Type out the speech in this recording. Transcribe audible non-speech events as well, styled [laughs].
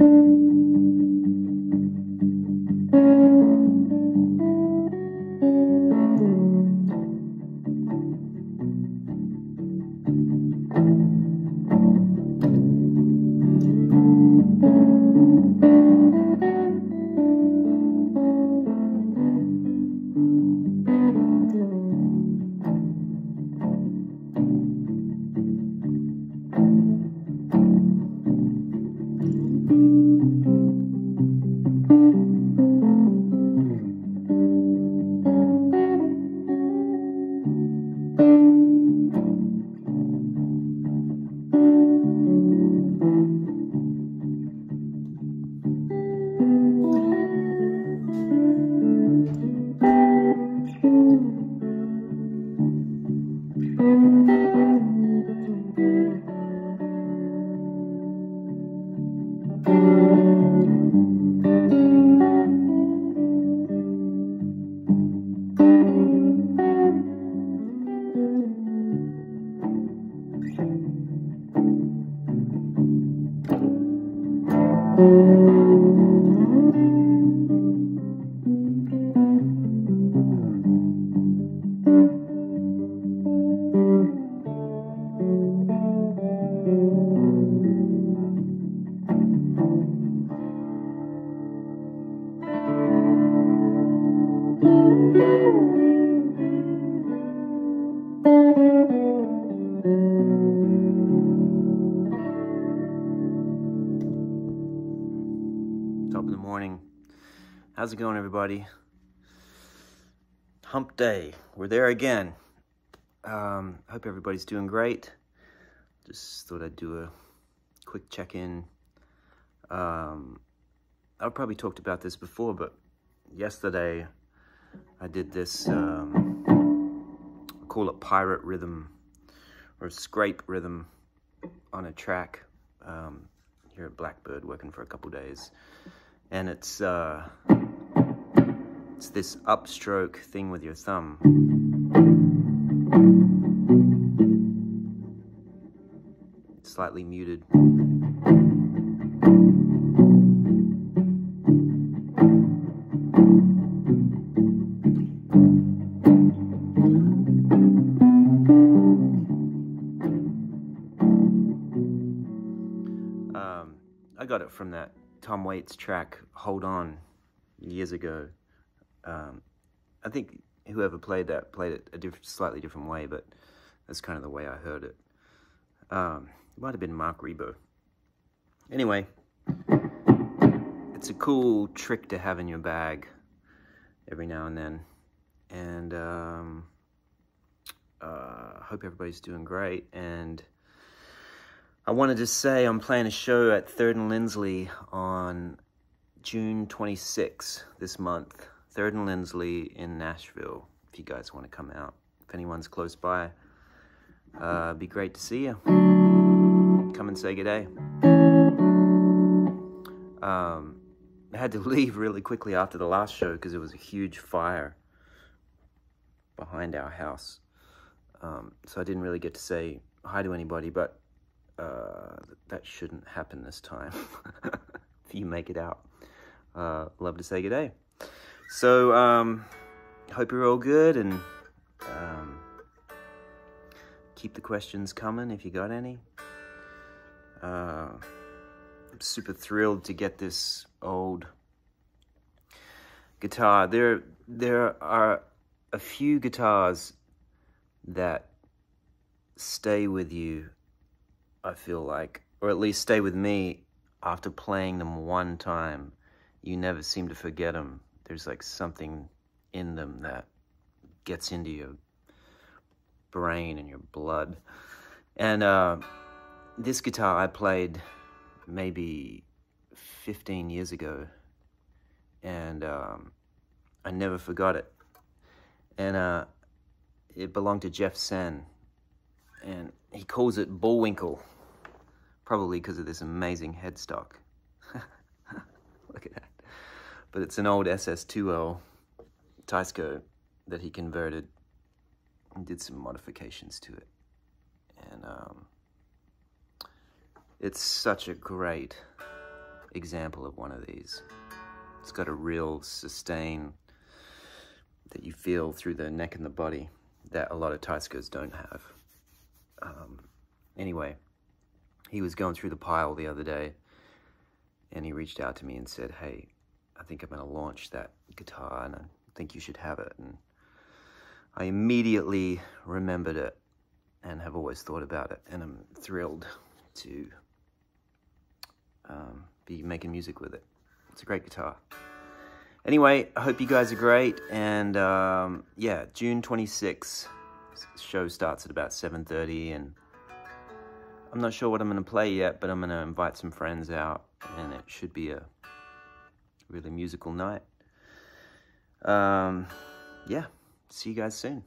嗯。Morning. How's it going, everybody? Hump day. We're there again. Um, hope everybody's doing great. Just thought I'd do a quick check-in. Um, I've probably talked about this before, but yesterday I did this, um, I call it pirate rhythm or scrape rhythm on a track um, here at Blackbird working for a couple days and it's uh, it's this upstroke thing with your thumb. Slightly muted. Um, I got it from that Tom Waits track "Hold On" years ago. Um, I think whoever played that played it a slightly different way, but that's kind of the way I heard it. Um, it might have been Marc Ribot. Anyway, it's a cool trick to have in your bag every now and then, and um, uh, hope everybody's doing great and. I wanted to say I'm playing a show at Third and Lindsley on June 26th this month. Third and Lindsley in Nashville, if you guys want to come out. If anyone's close by, uh, be great to see you. Come and say good day. Um, I had to [laughs] leave really quickly after the last show because it was a huge fire behind our house. Um, so I didn't really get to say hi to anybody, but uh, that shouldn't happen this time. [laughs] if you make it out, uh, love to say good day. So, um, hope you're all good and um, keep the questions coming if you got any. Uh, I'm super thrilled to get this old guitar. There, there are a few guitars that stay with you I feel like, or at least stay with me after playing them one time. You never seem to forget them. There's like something in them that gets into your brain and your blood. And uh, this guitar I played maybe 15 years ago, and um, I never forgot it. And uh, it belonged to Jeff Sen, and he calls it Bullwinkle, probably because of this amazing headstock. [laughs] Look at that. But it's an old SS2L Teisco that he converted and did some modifications to it. And um, it's such a great example of one of these. It's got a real sustain that you feel through the neck and the body that a lot of Teiscos don't have. Um, anyway, he was going through the pile the other day and he reached out to me and said, Hey, I think I'm going to launch that guitar and I think you should have it. And I immediately remembered it and have always thought about it. And I'm thrilled to um, be making music with it. It's a great guitar. Anyway, I hope you guys are great. And um, yeah, June 26th show starts at about 7.30 and I'm not sure what I'm going to play yet, but I'm going to invite some friends out and it should be a really musical night. Um, yeah, see you guys soon.